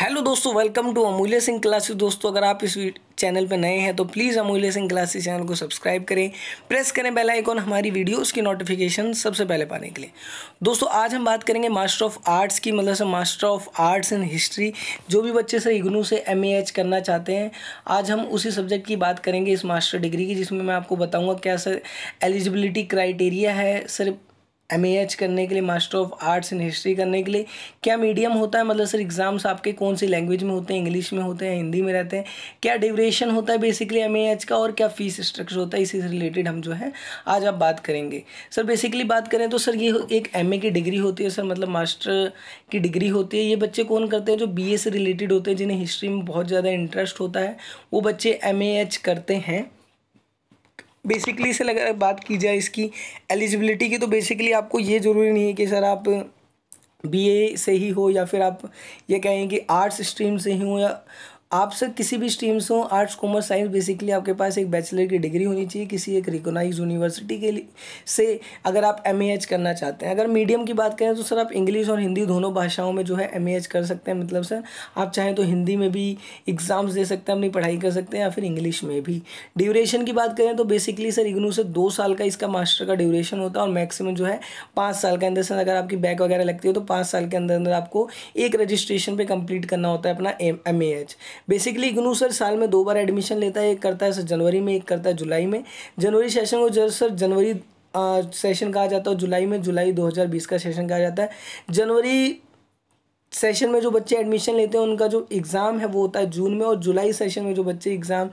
Hello दोस्तों welcome to अमूल्य Singh classes दोस्तों, अगर आप इस चैनल पर नए हैं तो please Amulya Singh classes channel को सब्सक्राइब करें। प्रेस करें बेल आइकॉन हमारी वीडियोस की नोटिफिकेशन सबसे पहले पाने के लिए। दोस्तों, आज हम बात करेंगे मास्टर ऑफ़ आर्ट्स की मतलब से master of arts in history जो भी बच्चे सर इग्नू से एमएएच करना चाहते हैं। आज हम उसी सब्जेक्ट की बात करेंगे इस मास्टर डिग्री की, जिसमें मैं आपको बताऊँगा क्या सर एलिजिबिलिटी क्राइटेरिया है सर MAH करने के लिए master of arts in history करने के लिए, क्या मीडियम होता है? मतलब सर एग्ज़ाम्स आपके कौन सी लैंग्वेज में होते हैं? इंग्लिश में होते हैं, हिंदी में रहते हैं? क्या ड्यूरेशन होता है बेसिकली एमएएच का और क्या फ़ीस स्ट्रक्चर होता है? इसी से रिलेटेड हम जो है, आज आप बात करेंगे। सर बेसिकली बात करें तो सर ये एक एमए की डिग्री होती है सर मतलब मास्टर की डिग्री होती है। ये बच्चे कौन करते हैं? जो बी से रिलेटेड होते हैं, जिन्हें हिस्ट्री में बहुत ज़्यादा इंटरेस्ट होता है, वो बच्चे एमएएच करते हैं। बेसिकली से अगर बात की जाए इसकी एलिजिबिलिटी की तो बेसिकली आपको ये ज़रूरी नहीं है कि सर आप बीए से ही हो या फिर आप ये कहें कि आर्ट्स स्ट्रीम से ही हो या आप सर किसी भी स्ट्रीम से हो, आर्ट्स, कॉमर्स, साइंस, बेसिकली आपके पास एक बैचलर की डिग्री होनी चाहिए किसी एक रिकोनाइज यूनिवर्सिटी के लिए। से अगर आप एम करना चाहते हैं, अगर मीडियम की बात करें तो सर आप इंग्लिश और हिंदी दोनों भाषाओं में जो है एम कर सकते हैं। मतलब सर, आप चाहें तो हिंदी में भी एग्ज़ाम्स दे सकते हैं, अपनी पढ़ाई कर सकते हैं या फिर इंग्लिश में भी। ड्यूरेशन की बात करें तो बेसिकली सर, इग्नू से दो साल का इसका मास्टर का ड्यूरेशन होता है और मैक्सिमम जो है पाँच साल के अंदर सर, अगर आपकी बैक वगैरह लगती है तो पाँच साल के अंदर अंदर आपको एक रजिस्ट्रेशन पर कंप्लीट करना होता है अपना एम बेसिकली इग्नू सर साल में दो बार एडमिशन लेता है, एक करता है सर जनवरी में, एक करता है जुलाई में। जनवरी सेशन को जो सर जनवरी सेशन कहा जाता है जुलाई में, जुलाई 2020 का सेशन कहा जाता है। जनवरी सेशन में जो बच्चे एडमिशन लेते हैं, उनका जो एग्ज़ाम है, वो होता है जून में और जुलाई सेशन में जो बच्चे एग्ज़ाम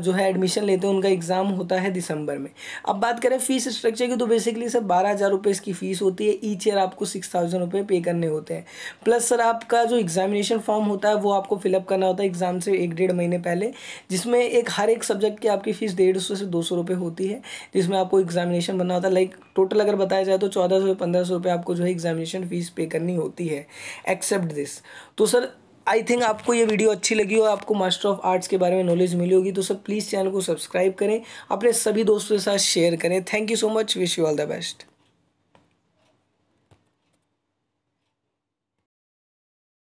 जो है एडमिशन लेते हैं, उनका एग्ज़ाम होता है दिसंबर में। अब बात करें फ़ीस स्ट्रक्चर की तो बेसिकली सर बारह हज़ार रुपये इसकी फ़ीस होती है। ईच ईयर आपको सिक्स थाउज़ेंड रुपये पे करने होते हैं। प्लस सर आपका जो एग्ज़ामिनेशन फॉर्म होता है, वो आपको फिलअप करना होता है एग्ज़ाम से एक डेढ़ महीने पहले, जिसमें एक, हर एक सब्जेक्ट की आपकी फ़ीस डेढ़ सौ से दो सौ रुपये होती है, जिसमें आपको एग्ज़ामिनेशन बनना होता है। लाइक टोटल अगर बताया जाए तो चौदह सौ पंद्रह सौ रुपये आपको जो है एग्ज़ामिनेशन फ़ीस पे करनी होती है। एक्सेप्ट दिस तो सर आई थिंक आपको ये वीडियो अच्छी लगी हो, आपको मास्टर ऑफ़ आर्ट्स के बारे में नॉलेज मिली होगी तो सर प्लीज़ चैनल को सब्सक्राइब करें, अपने सभी दोस्तों के साथ शेयर करें। Thank you so much wish you all the best